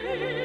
Amen.